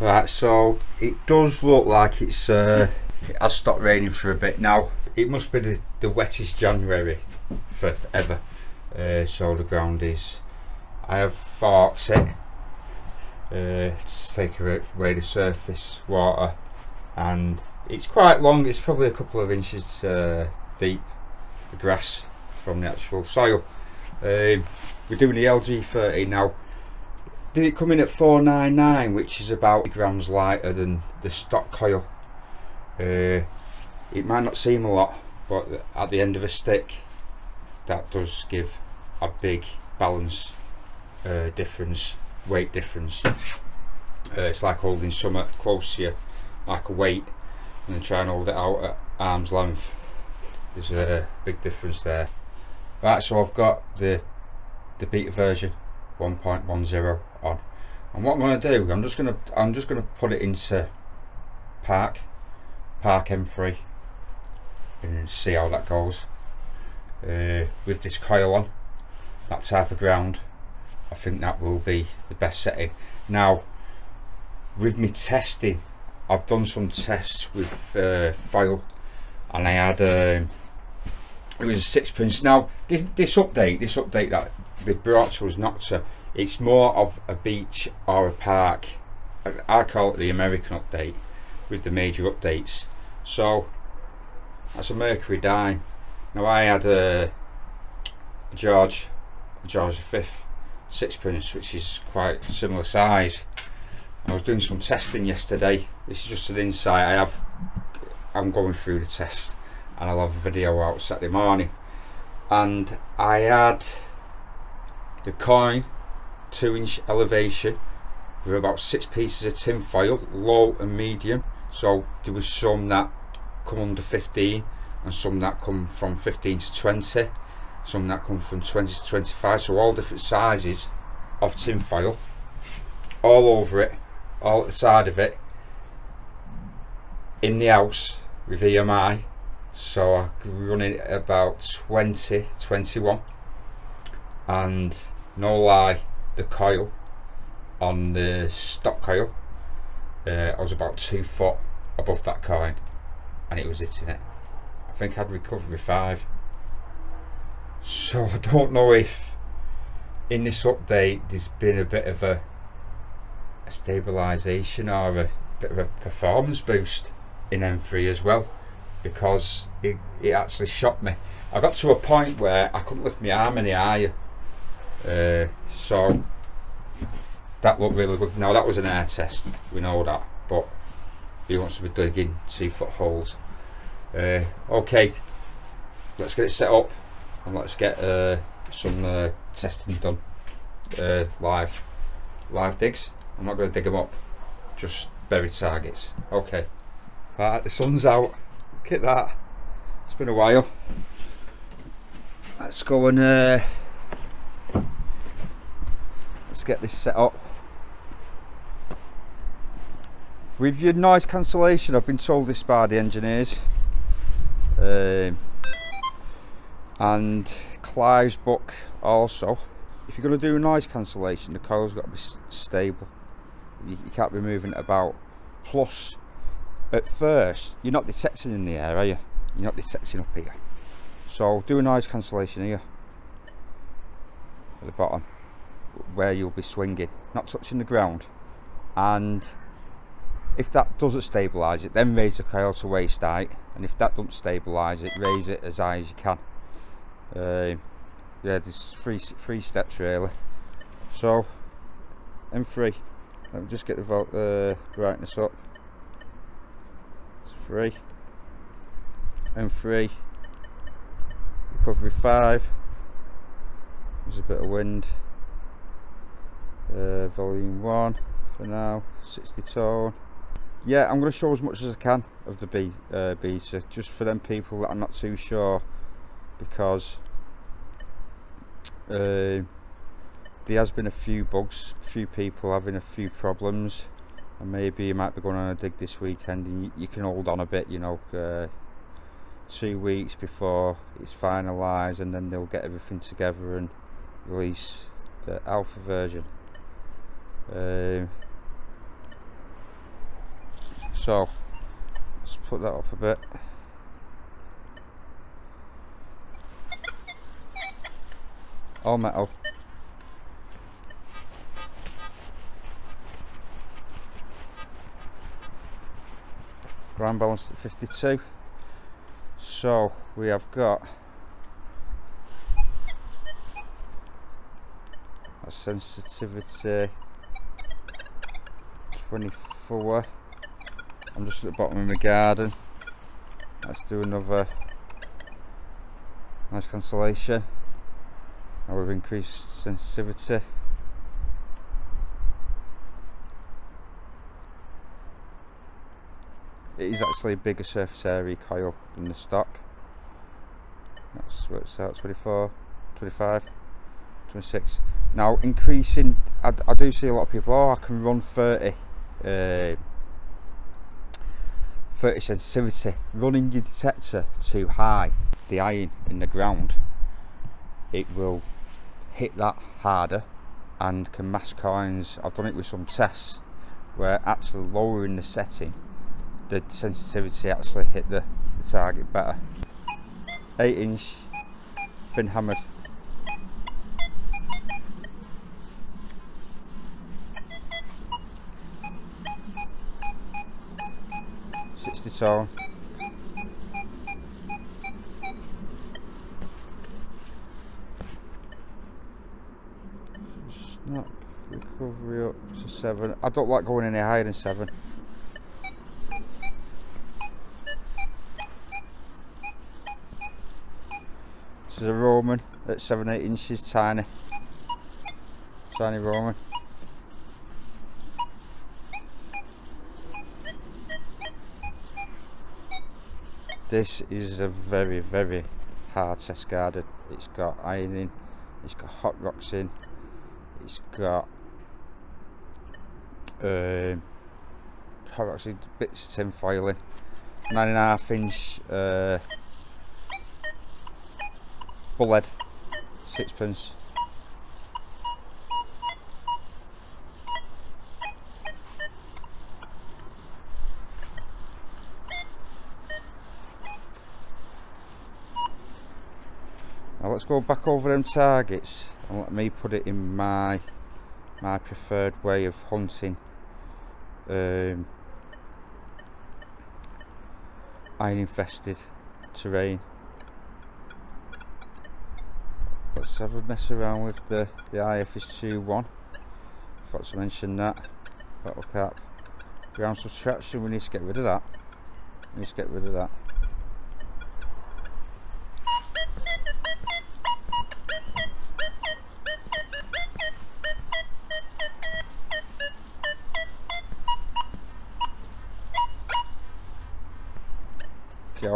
Right, so it does look like it's uh, it has stopped raining for a bit now. It must be the, the wettest January for ever. Uh, so the ground is. I have forks it uh, to take away the surface water, and it's quite long. It's probably a couple of inches uh, deep. The grass from the actual soil. Um, we're doing the LG30 now did it come in at 499 which is about grams lighter than the stock coil. Uh, it might not seem a lot but at the end of a stick that does give a big balance uh, difference weight difference. Uh, it's like holding something close to you like a weight and then try and hold it out at arm's length. There's a big difference there. Right so I've got the the beta version 1.10 on and what I'm going to do I'm just going to I'm just going to put it into park park M3 and see how that goes. Uh, with this coil on that type of ground I think that will be the best setting. Now with me testing I've done some tests with uh, foil and I had um, it was a sixpence now this, this update this update that to us not to it's more of a beach or a park. I call it the American update with the major updates. So that's a Mercury dime. Now I had a George George V sixpence which is quite similar size. I was doing some testing yesterday. This is just an insight. I have I'm going through the test and I'll have a video out Saturday morning. And I had the coin two inch elevation with about six pieces of tin foil low and medium. So there was some that come under 15 and some that come from 15 to 20 some that come from 20 to 25 so all different sizes of tin foil. All over it all at the side of it in the house with EMI so I run it about 20 21 and no lie the coil on the stock coil uh, I was about two foot above that coin and it was hitting it. I think I'd recovery five. So I don't know if in this update there's been a bit of a, a stabilisation or a bit of a performance boost in M3 as well because it, it actually shocked me. I got to a point where I couldn't lift my arm any higher uh, so that looked really good. Now that was an air test, we know that, but he wants to be digging two foot holes. Uh, okay, let's get it set up and let's get uh, some uh, testing done uh, live. Live digs. I'm not going to dig them up, just buried targets. Okay. Right, the sun's out. Look at that. It's been a while. Let's go and uh, let's get this set up. With your noise cancellation I've been told this by the engineers. Um, and Clive's book also. If you're going to do noise cancellation the coil's got to be stable. You, you can't be moving it about plus. At first you're not detecting in the air are you? You're not detecting up here. So do a noise cancellation here. At the bottom where you'll be swinging not touching the ground. And if that doesn't stabilise it then raise the coil to waist height. And if that doesn't stabilise it raise it as high as you can. Uh, yeah there's three three steps really. So M3 let me just get the uh, brightness up. It's three. M3 recovery 5 there's a bit of wind uh, volume 1 for now 60 tone. Yeah I'm going to show as much as I can of the uh, beta just for them people that are not too sure because uh, there has been a few bugs a few people having a few problems and maybe you might be going on a dig this weekend and you, you can hold on a bit you know uh, two weeks before it's finalised and then they'll get everything together and release the alpha version um, So let's put that up a bit. All metal. Ground balance at 52. So we have got a sensitivity 24 I'm just at the bottom of my garden. Let's do another noise cancellation. Now we've increased sensitivity. It is actually a bigger surface area coil than the stock. That's what it's at 24 25 26 now increasing I, I, do see a lot of people oh I can run 30 uh, 30 sensitivity running your detector too high the iron in the ground it will hit that harder and can mask coins I've done it with some tests where actually lowering the setting the sensitivity actually hit the, the target better. 8 inch thin hammered 60 tone. Snap recovery up to 7. I don't like going any higher than 7. This is a Roman at 7-8 inches, tiny. Tiny Roman. This is a very very hard test guarded it's got ironing it's got hot rocks in it's got um, hot rocks in bits of tin foiling nine and a half inch uh, bullhead sixpence let's go back over them targets and let me put it in my my preferred way of hunting um, iron infested terrain. Let's have a mess around with the, the IFS 2-1. Forgot to mention that. Bottle cap. Ground subtraction, we need to get rid of that. We need to get rid of that.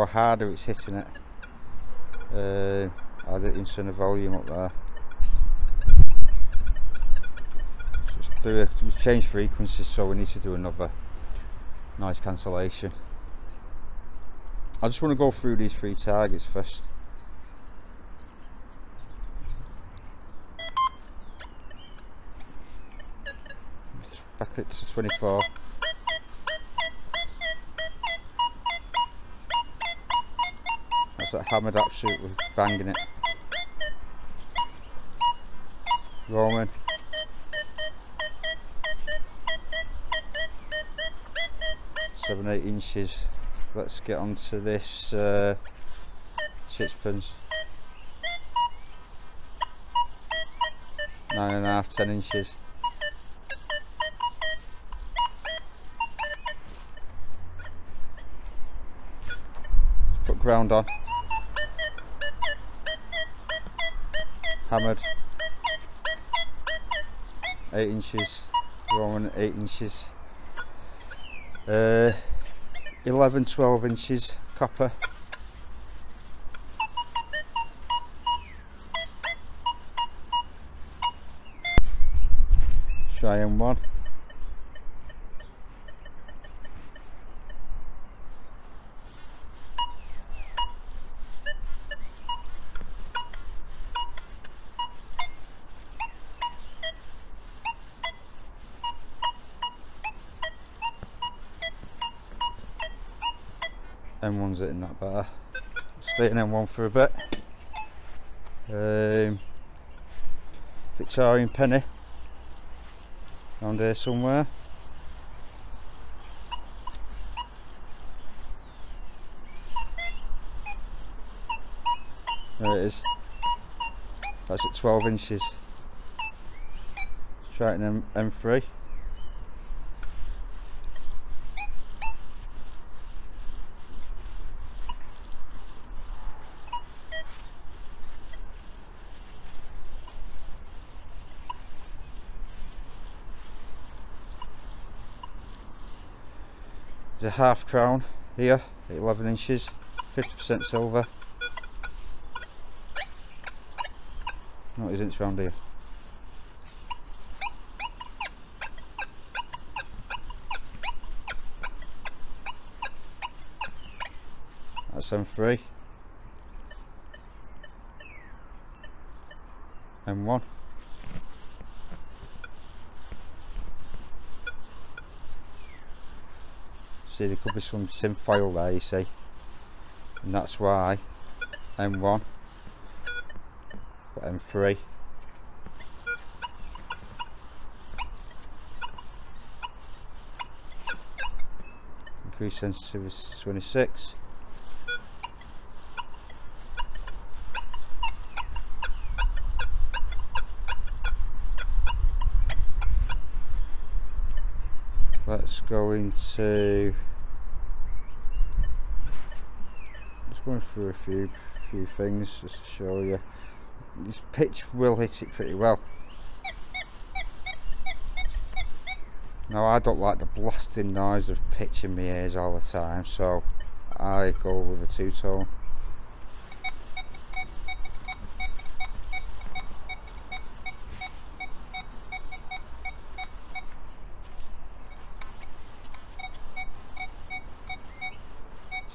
Harder it's hitting it. Uh, I didn't turn the volume up there. Just do a change frequencies, so we need to do another noise cancellation. I just want to go through these three targets first. back it to 24. That's that hammered up shoot with banging it. Roman. Seven, eight inches. Let's get onto this uh, sixpence. Nine and a half, ten inches. put ground on. Hammered 8 inches. Roman 8 inches. Uh, 11 12 inches. Copper. Cheyenne one M1's hitting that better. Stay in M1 for a bit. Um, Victorian penny. Around here somewhere. There it is. That's at 12 inches. In M M3. There's a half crown here at 11 inches, 50% silver. What is it round here? That's M3. M1. See there could be some sim foil there you see. And that's why. M1 but M3 increase sensitivity 26 let's go into just going through a few few things just to show you. This pitch will hit it pretty well. Now I don't like the blasting noise of pitch in my ears all the time so I go with a two-tone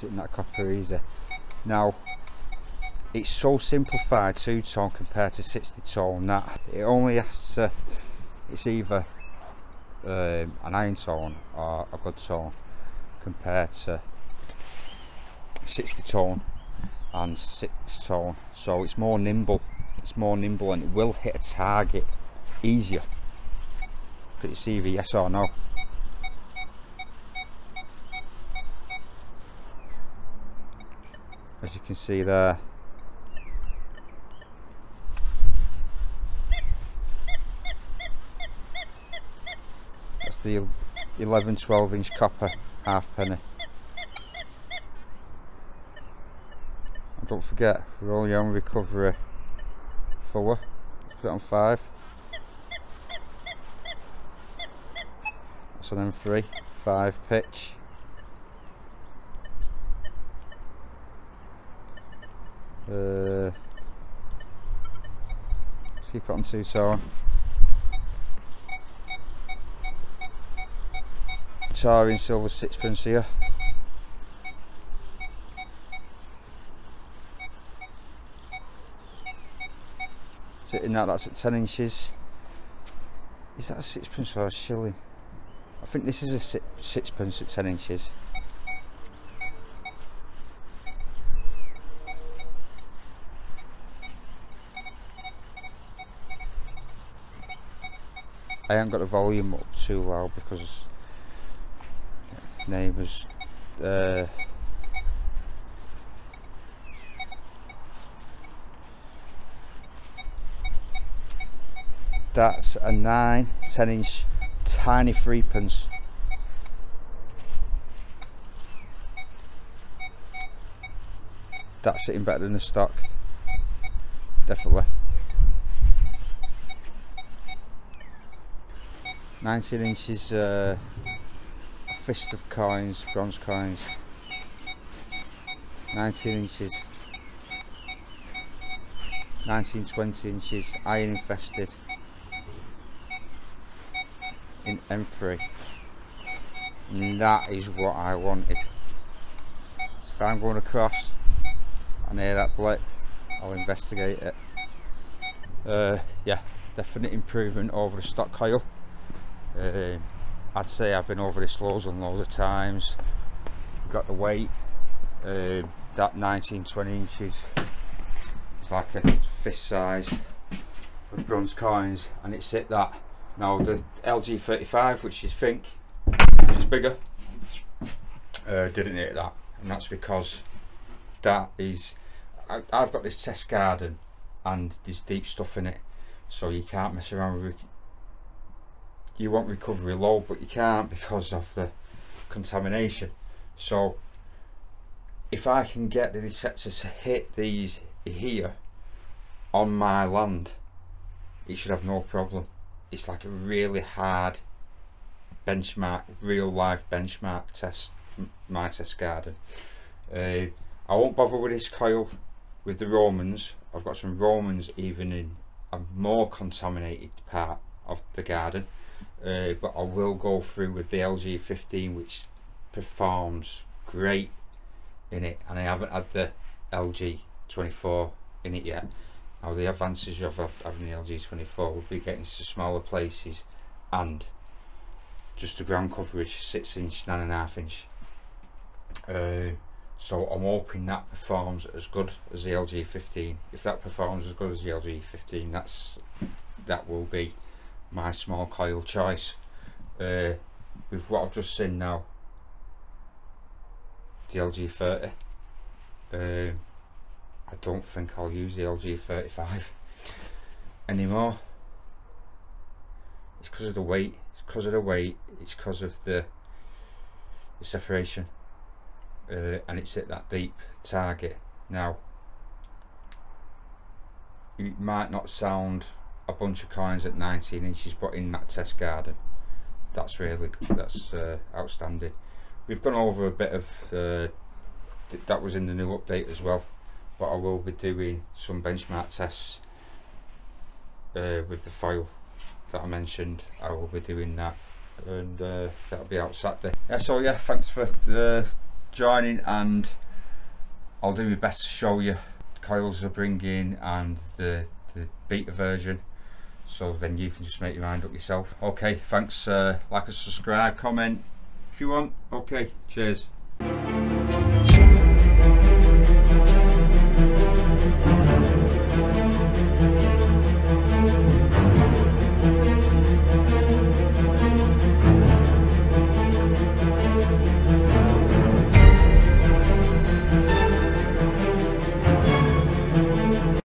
sitting that copper easy now it's so simplified two tone compared to 60 tone that it only has to it's either um, an iron tone or a good tone compared to 60 tone and 6 tone so it's more nimble it's more nimble and it will hit a target easier. But it's either yes or no as you can see there. That's the 11 12 inch copper half penny. And don't forget we're only on recovery 4 put it on 5 that's on M3 5 pitch Uh, keep it on two tone. Tarian silver sixpence here. Sitting that, that's at 10 inches. Is that a sixpence or a shilling? I think this is a sixpence at 10 inches. I haven't got the volume up too loud because neighbours uh, that's a 9 10 inch tiny threepence. That's sitting better than the stock. Definitely 19 inches uh, fist of coins, bronze coins. 19 inches. 19 20 inches iron infested. In M3 and that is what I wanted. So if I'm going across and hear that blip I'll investigate it. Uh, yeah definite improvement over the stock coil uh, I'd say I've been over this loads and loads of times got the weight Um, that 19 20 inches it's like a fist size with bronze coins and it's hit that. Now the LG 35 which you think is bigger uh, didn't hit that and that's because that is I, have got this test garden and there's deep stuff in it so you can't mess around with you want recovery low but you can't because of the contamination. So if I can get the detectors to hit these here on my land it should have no problem. It's like a really hard benchmark real life benchmark test my test garden. Uh, I won't bother with this coil with the Romans. I've got some Romans even in a more contaminated part of the garden uh, but I will go through with the LG 15 which performs great in it and I haven't had the LG 24 in it yet. Now the advantage of having the LG 24 will be getting to smaller places and just the ground coverage 6 inch 9.5 inch. Uh, so I'm hoping that performs as good as the LG 15 if that performs as good as the LG 15 that's that will be my small coil choice. Uh, with what I've just seen now the LG 30 um, I don't think I'll use the LG 35 anymore. It's because of the weight it's because of the weight it's because of the the separation. Uh, and it's at that deep target. Now it might not sound a bunch of coins at 19 inches but in that test garden. That's really that's uh, outstanding. We've gone over a bit of uh, that was in the new update as well but I will be doing some benchmark tests uh, with the file that I mentioned. I will be doing that and uh, that'll be out Saturday. Yeah so yeah thanks for uh, joining and I'll do my best to show you coils I bring in and the, the beta version so then you can just make your mind up yourself. Okay thanks uh, like and subscribe comment if you want. Okay cheers